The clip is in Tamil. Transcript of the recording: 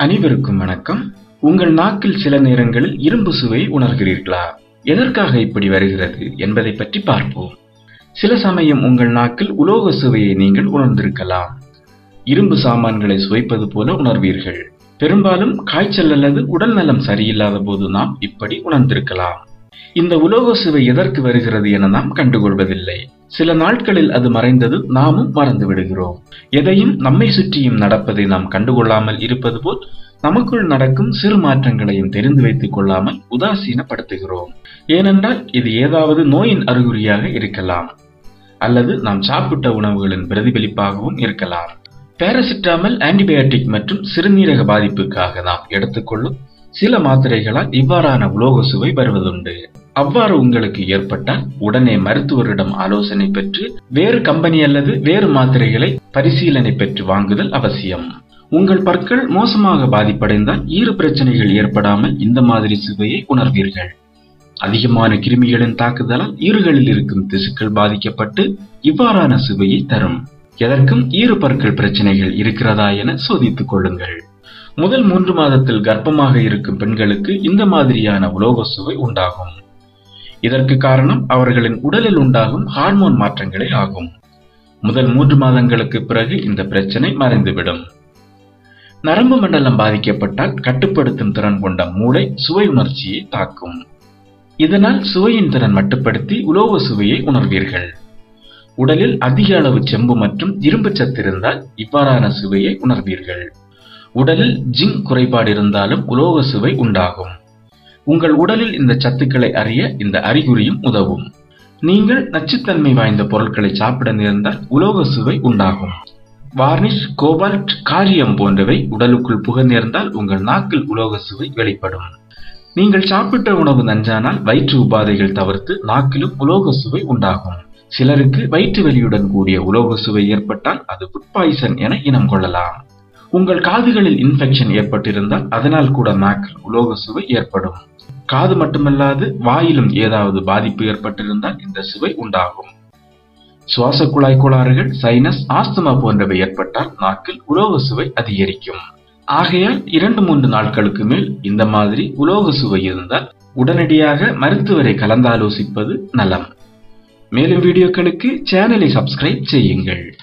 அனைவருக்கும் வணக்கம். உங்கள் நாக்கில் சில நேரங்களில் இரும்பு சுவை உணர்கிறீர்களா? எதற்காக இப்படி வருகிறது என்பதை பற்றி பார்ப்போம். சில சமயம் உங்கள் நாக்கில் உலோக சுவையை நீங்கள் உணர்ந்திருக்கலாம். இரும்பு சாமான்களை சுவைப்பது போல உணர்வீர்கள். பெரும்பாலும் காய்ச்சல் அல்லது உடல் நலம் சரியில்லாத போது நாம் இப்படி உணர்ந்திருக்கலாம். இந்த உலோக சுவை எதற்கு வருகிறது என நாம் கண்டுகொள்வதில்லை. சில நாட்களில் அது மறைந்தது நாமும் மறந்து விடுகிறோம். எதையும் நம்மை சுற்றியும் நடப்பதை நாம் கண்டுகொள்ளாமல் இருப்பது போல் நமக்குள் நடக்கும் சிறு மாற்றங்களையும் தெரிந்து வைத்துக் கொள்ளாமல் உதாசீனப்படுத்துகிறோம். ஏனென்றால் இது ஏதாவது நோயின் அறிகுறியாக இருக்கலாம். அல்லது நாம் சாப்பிட்ட உணவுகளின் பிரதிபலிப்பாகவும் இருக்கலாம். பேராசிட்டாமல் ஆன்டிபயோட்டிக் மற்றும் சிறுநீரக பாதிப்புக்காக நாம் எடுத்துக்கொள்ளும் சில மாத்திரைகளால் இவ்வாறான உலோக சுவை வருவதுண்டு அவ்வாறு உங்களுக்கு ஏற்பட்டால் உடனே மருத்துவரிடம் ஆலோசனை பெற்று வேறு கம்பெனி அல்லது வேறு மாத்திரைகளை பரிசீலனை பெற்று வாங்குதல் அவசியம். உங்கள் பற்கள் மோசமாக பாதிப்படைந்தால் ஈறு பிரச்சனைகள் ஏற்படாமல் இந்த மாதிரி சுவையை உணர்வீர்கள். அதிகமான கிருமிகளின் தாக்குதலால் ஈறுகளில் இருக்கும் திசுக்கள் பாதிக்கப்பட்டு இவ்வாறான சுவையை தரும். எதற்கும் ஈறு பற்கள் பிரச்சனைகள் இருக்கிறதா என சோதித்துக் கொள்ளுங்கள். முதல் மூன்று மாதத்தில் கர்ப்பமாக இருக்கும் பெண்களுக்கு இந்த மாதிரியான உலோக சுவை உண்டாகும். இதற்கு காரணம் அவர்களின் உடலில் உண்டாகும் ஹார்மோன் மாற்றங்களே ஆகும். முதல் மூன்று மாதங்களுக்கு பிறகு இந்த பிரச்சனை மறைந்துவிடும். நரம்பு மண்டலம் பாதிக்கப்பட்டால் கட்டுப்படுத்தும் திறன் கொண்ட மூளை சுவை உணர்ச்சியை தாக்கும். இதனால் சுவையின் திறன் மட்டுப்படுத்தி உலோக சுவையை உணர்வீர்கள். உடலில் அதிக அளவு செம்பு மற்றும் இரும்பு சத்து இருந்தால் இவ்வாறான சுவையை உணர்வீர்கள். உடலில் ஜிங்க் குறைபாடு இருந்தாலும் உலோக சுவை உண்டாகும். உங்கள் உடலில் இந்த சத்துக்களை அறிய இந்த அறிகுறியும் உதவும். நீங்கள் நச்சுத்தன்மை வாய்ந்த பொருட்களை சாப்பிட நேர்ந்தால் உலோக சுவை உண்டாகும். வார்னிஷ் கோபால்ட் காரியம் போன்றவை உடலுக்குள் புக நேர்ந்தால் உங்கள் நாக்கில் உலோக சுவை வெளிப்படும். நீங்கள் சாப்பிட்ட உணவு நஞ்சானால் வயிற்று உபாதைகள் தவிர்த்து நாக்கிலும் உலோக சுவை உண்டாகும். சிலருக்கு வயிற்று வலியுடன் கூடிய உலோக சுவை ஏற்பட்டால் அது ஃபுட் பாய்சன் என இனம் கொள்ளலாம். உங்கள் காதுகளில் இன்ஃபெக்ஷன் ஏற்பட்டிருந்தால் அதனால் கூட நாக்கில் உலோக சுவை ஏற்படும். காது மட்டுமல்லாது வாயிலும் ஏதாவது பாதிப்பு ஏற்பட்டிருந்தால் இந்த சுவை உண்டாகும். சுவாச குழாய் கோளாறுகள் சைனஸ் ஆஸ்துமா போன்றவை ஏற்பட்டால் நாக்கில் உலோக சுவை அதிகரிக்கும். ஆகையால் இரண்டு மூன்று நாட்களுக்கு மேல் இந்த மாதிரி உலோக சுவை இருந்தால் உடனடியாக மருத்துவரை கலந்தாலோசிப்பது நலம். மேலும் வீடியோக்களுக்கு சேனலை சப்ஸ்கிரைப் செய்யுங்கள்.